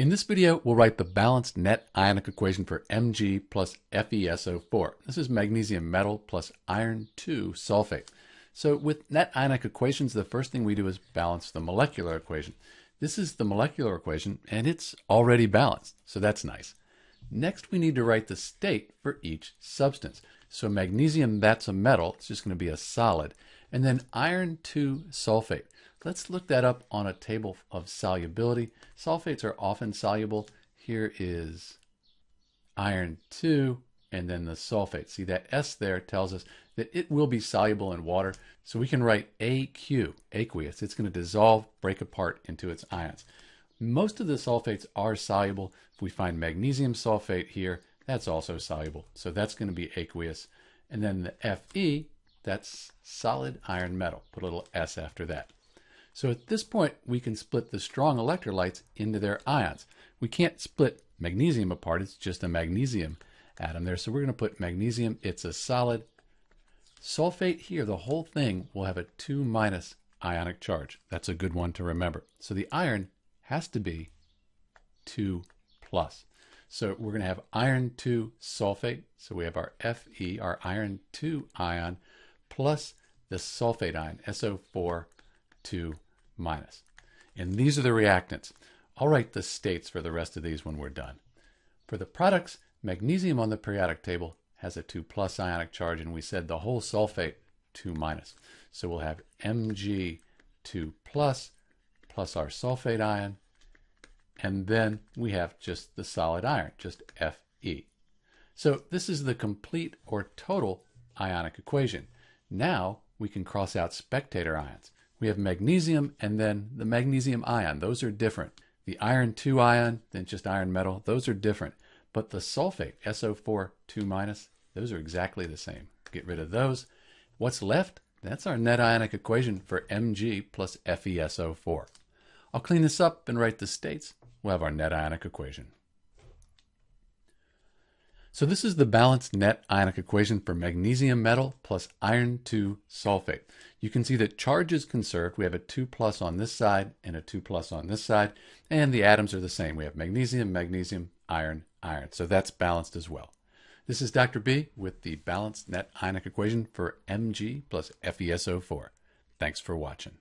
In this video, we'll write the balanced net ionic equation for Mg plus FeSO4. This is magnesium metal plus iron 2 sulfate. So with net ionic equations, the first thing we do is balance the molecular equation. This is the molecular equation, and it's already balanced, so that's nice. Next, we need to write the state for each substance. So magnesium, that's a metal, it's just going to be a solid. And then iron 2 sulfate. Let's look that up on a table of solubility. Sulfates are often soluble. Here is iron 2 and then the sulfate. See that S there tells us that it will be soluble in water. So we can write AQ, aqueous. It's going to dissolve, break apart into its ions. Most of the sulfates are soluble. If we find magnesium sulfate here, that's also soluble. So that's going to be aqueous. And then the Fe, that's solid iron metal. Put a little S after that. So at this point, we can split the strong electrolytes into their ions. We can't split magnesium apart, it's just a magnesium atom there. So we're going to put magnesium, it's a solid. Sulfate here, the whole thing will have a 2 minus ionic charge. That's a good one to remember. So the iron has to be 2 plus. So we're going to have iron 2 sulfate. So we have our Fe, our iron 2 ion, plus the sulfate ion, SO4 2 minus. And these are the reactants. I'll write the states for the rest of these when we're done. For the products, magnesium on the periodic table has a 2 plus ionic charge, and we said the whole sulfate 2 minus. So we'll have Mg 2 plus plus our sulfate ion, and then we have just the solid iron, just Fe. So this is the complete or total ionic equation. Now we can cross out spectator ions. We have magnesium and then the magnesium ion. Those are different. The iron 2 ion, then just iron metal, those are different. But the sulfate, SO4 2 minus, those are exactly the same. Get rid of those. What's left? That's our net ionic equation for Mg plus FeSO4. I'll clean this up and write the states. We'll have our net ionic equation. So this is the balanced net ionic equation for magnesium metal plus iron 2 sulfate. You can see that charge is conserved. We have a 2 plus on this side and a 2 plus on this side, and the atoms are the same. We have magnesium, magnesium, iron, iron. So that's balanced as well. This is Dr. B with the balanced net ionic equation for Mg plus FeSO4. Thanks for watching.